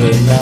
the night.